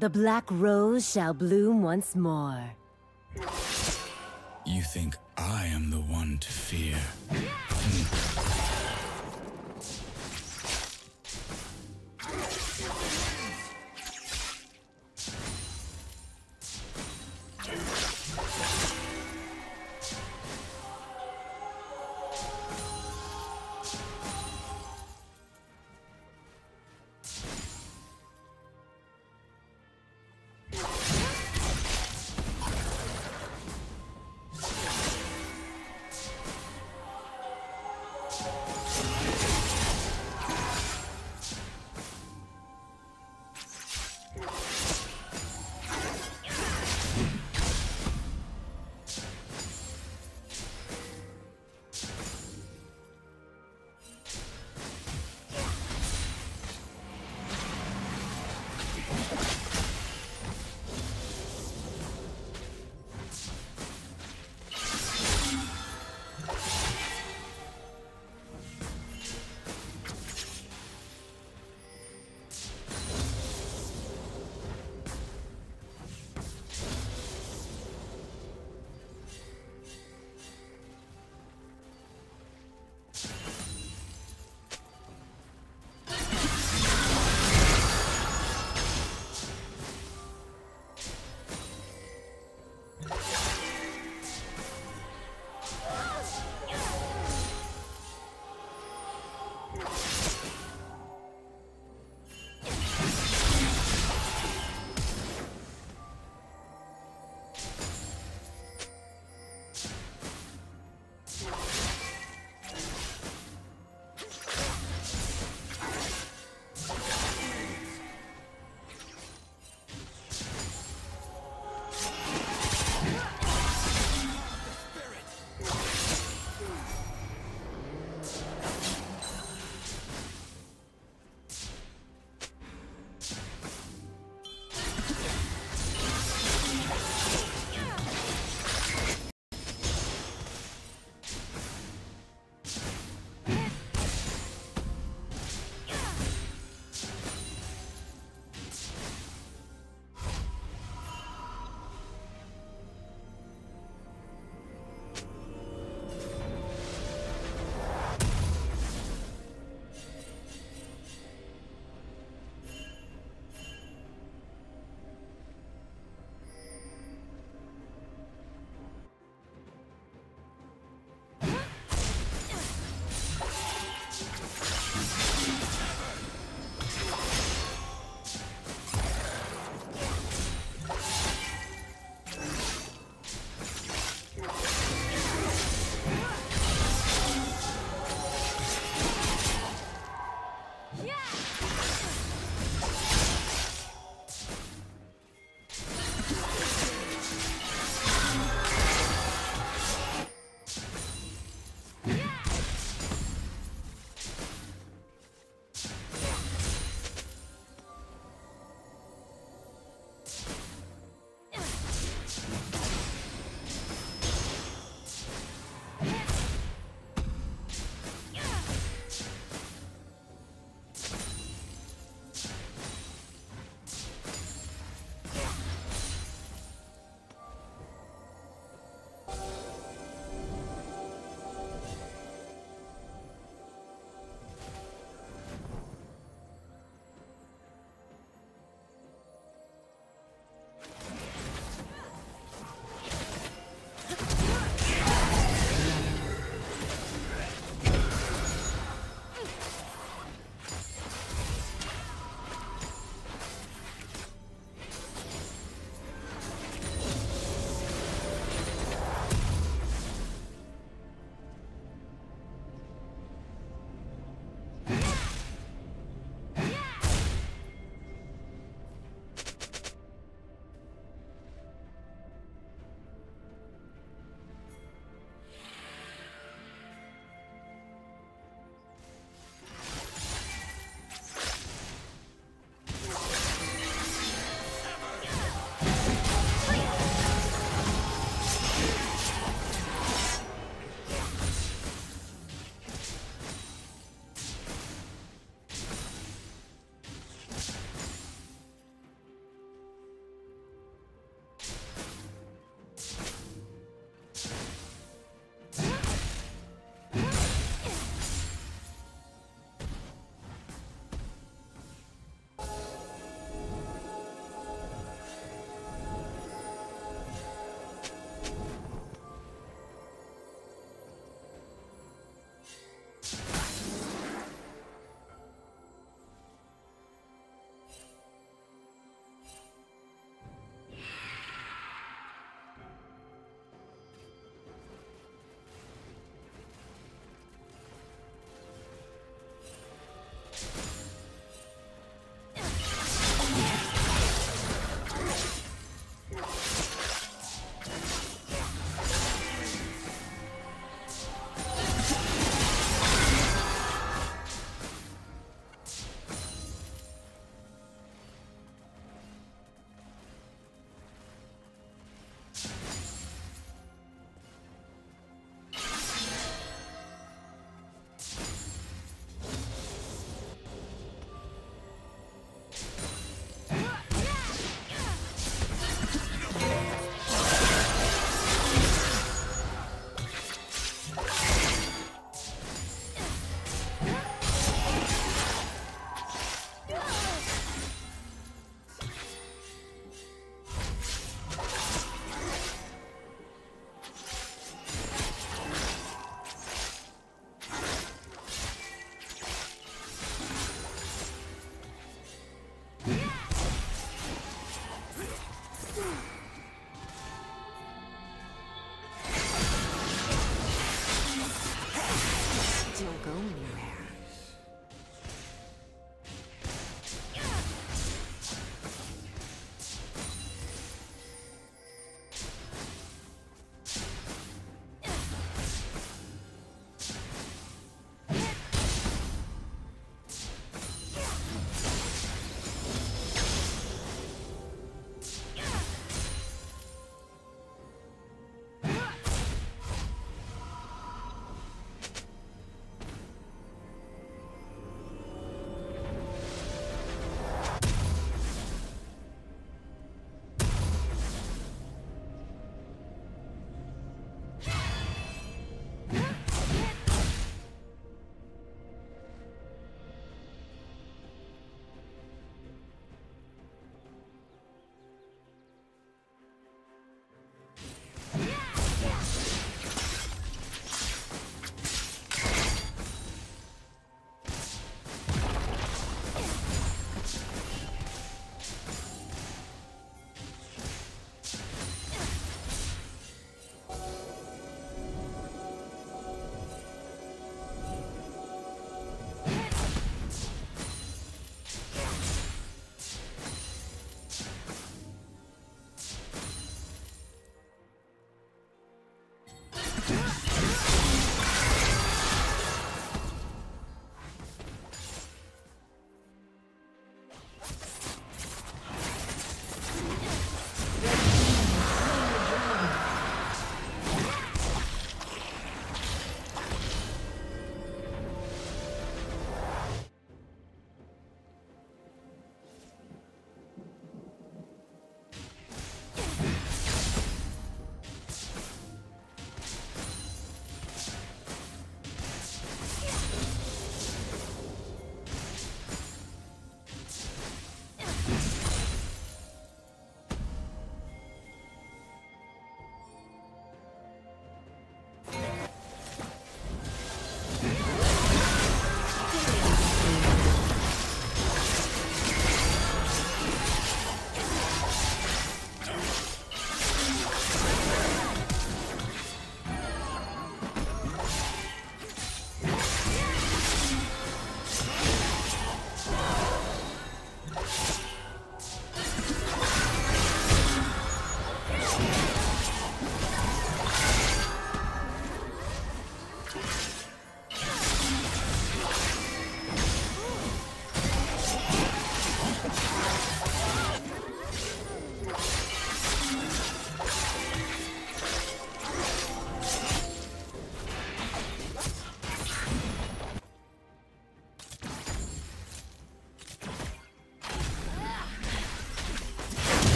The black rose shall bloom once more. You think I am the one to fear? Hmm.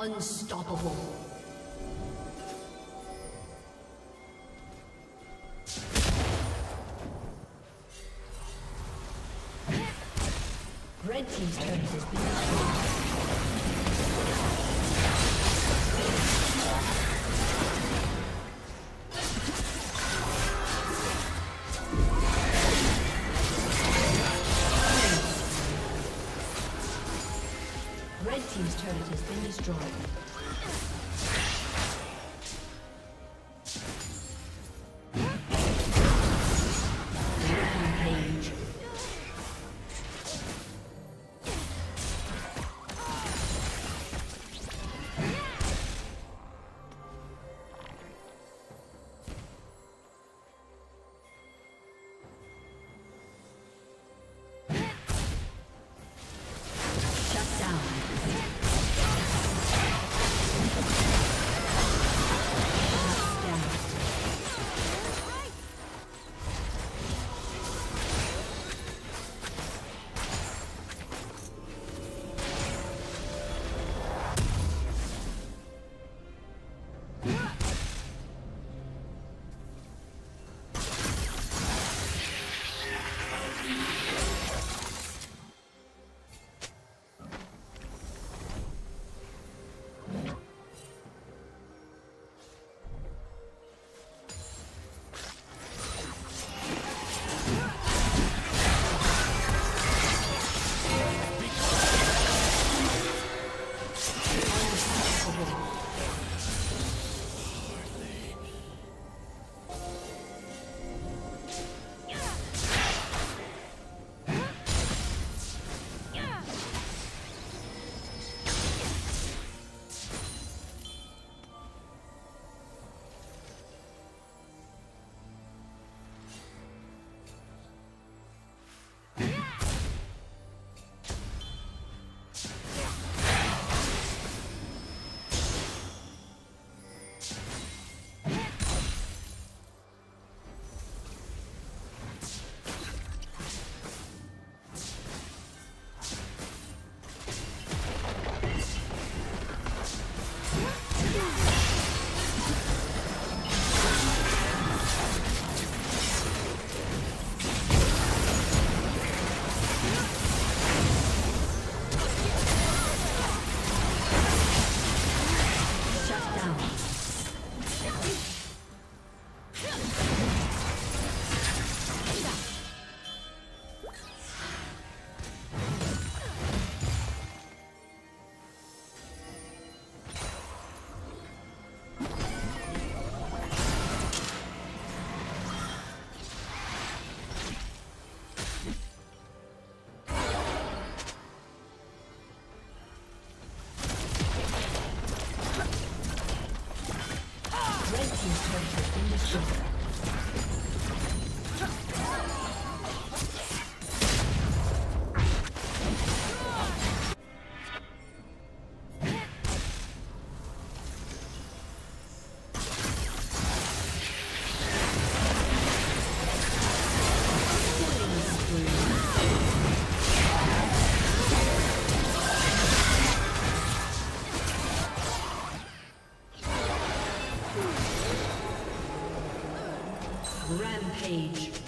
Unstoppable. Rampage.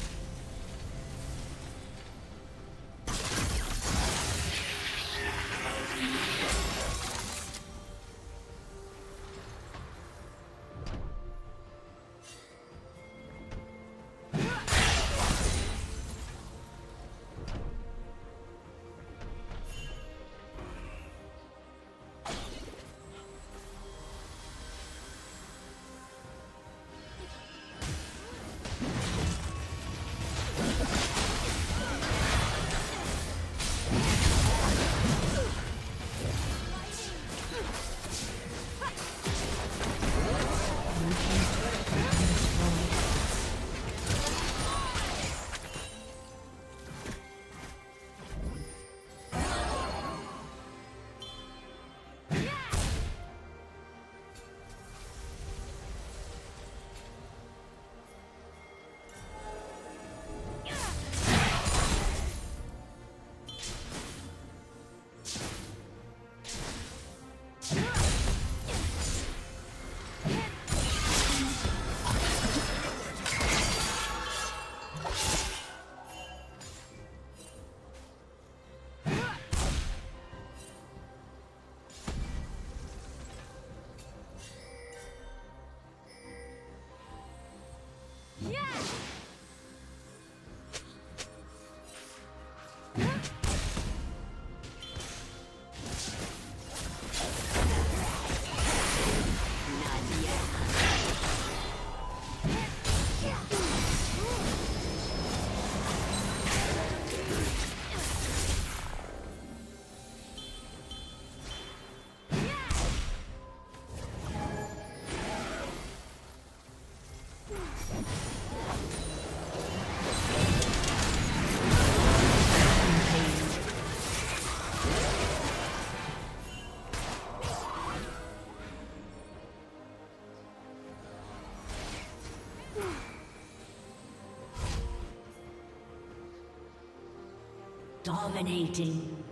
Dominating.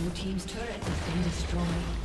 Your team's turret has been destroyed.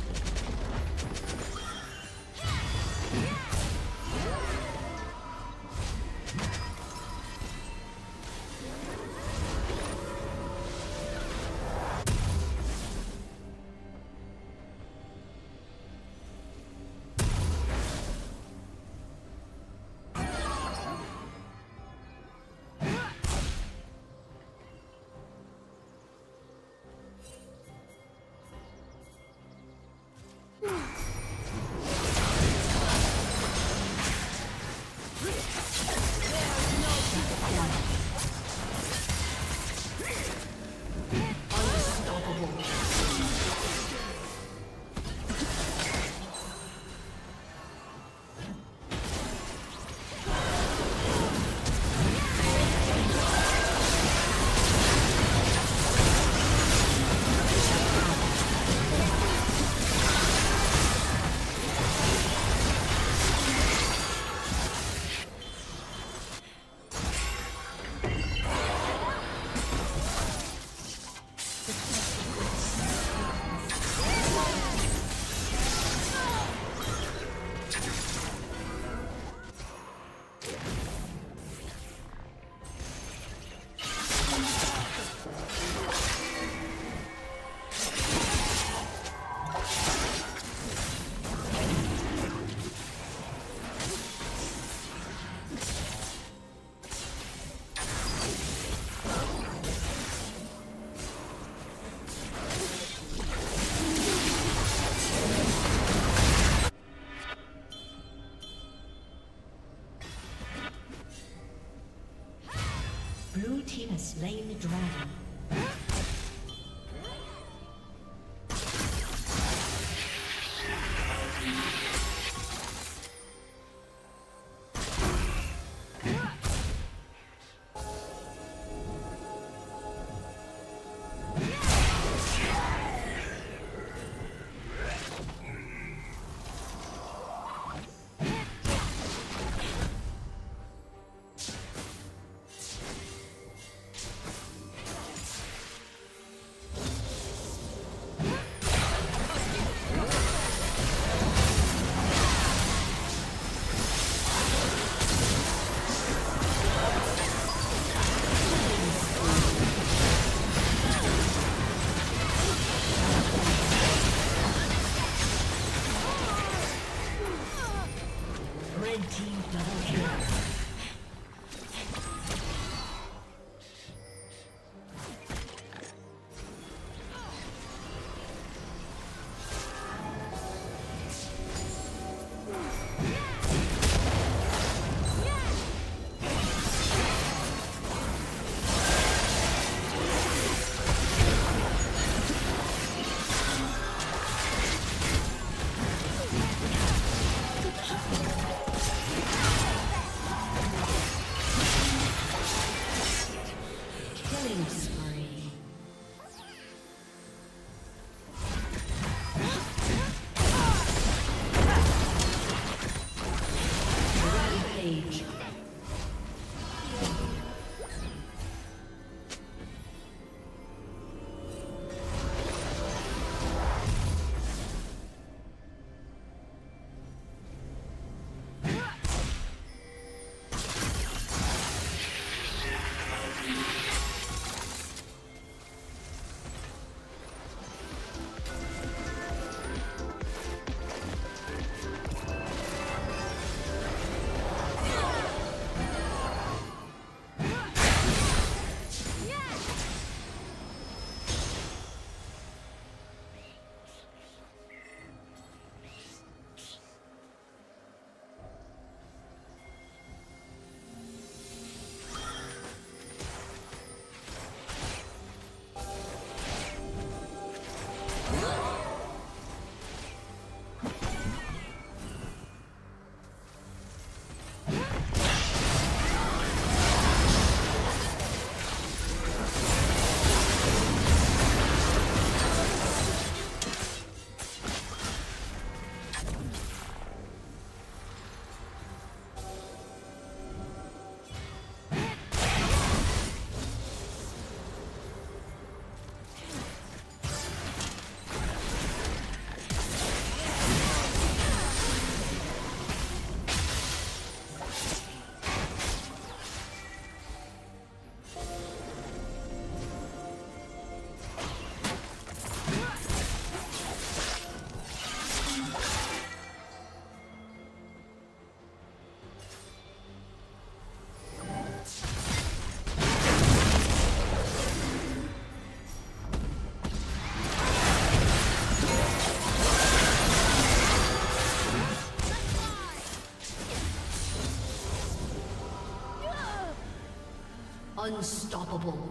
Unstoppable.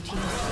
Summoner